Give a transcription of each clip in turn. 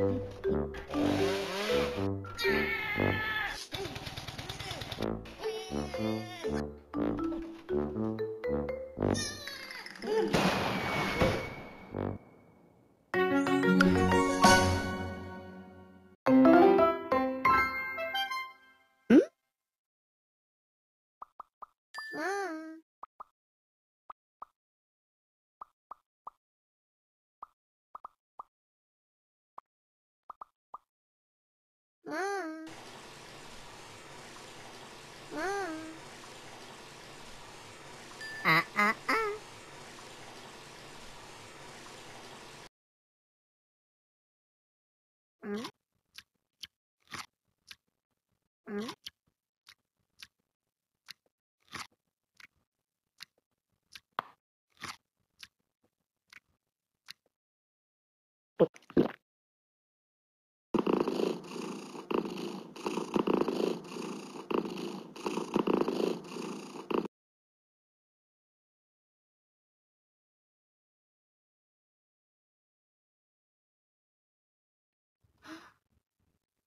응? 마. まあまあああ。ん。ん。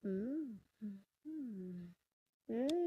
嗯嗯嗯。嗯。